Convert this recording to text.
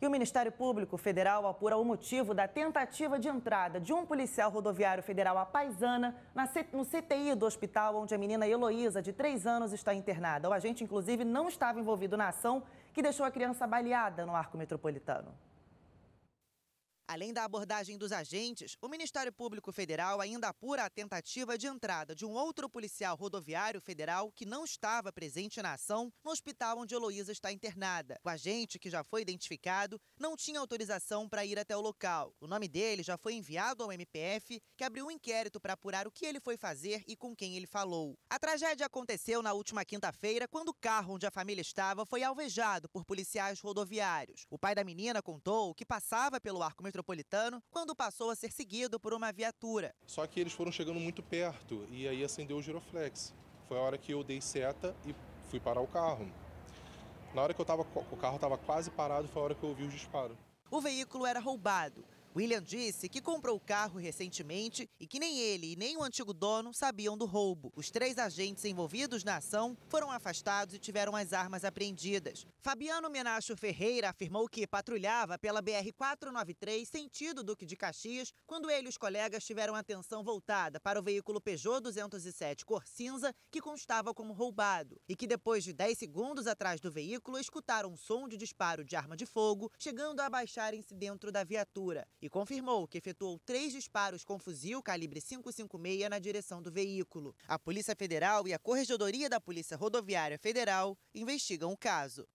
E o Ministério Público Federal apura o motivo da tentativa de entrada de um policial rodoviário federal à Paisana no CTI do hospital onde a menina Heloísa, de 3 anos, está internada. O agente, inclusive, não estava envolvido na ação que deixou a criança baleada no arco metropolitano. Além da abordagem dos agentes, o Ministério Público Federal ainda apura a tentativa de entrada de um outro policial rodoviário federal que não estava presente na ação no hospital onde Heloísa está internada. O agente, que já foi identificado, não tinha autorização para ir até o local. O nome dele já foi enviado ao MPF, que abriu um inquérito para apurar o que ele foi fazer e com quem ele falou. A tragédia aconteceu na última quinta-feira, quando o carro onde a família estava foi alvejado por policiais rodoviários. O pai da menina contou que passava pelo arco metropolitano metropolitano quando passou a ser seguido por uma viatura. Só que eles foram chegando muito perto e aí acendeu o giroflex. Foi a hora que eu dei seta e fui parar o carro. Na hora que eu tava, o carro estava quase parado, foi a hora que eu ouvi os disparos. O veículo era roubado. William disse que comprou o carro recentemente e que nem ele e nem o antigo dono sabiam do roubo. Os três agentes envolvidos na ação foram afastados e tiveram as armas apreendidas. Fabiano Menacho Ferreira afirmou que patrulhava pela BR-493 sentido Duque de Caxias quando ele e os colegas tiveram atenção voltada para o veículo Peugeot 207 cor cinza que constava como roubado e que depois de 10 segundos atrás do veículo escutaram um som de disparo de arma de fogo, chegando a abaixarem-se dentro da viatura e confirmou que efetuou três disparos com fuzil calibre 556 na direção do veículo. A Polícia Federal e a Corregedoria da Polícia Rodoviária Federal investigam o caso.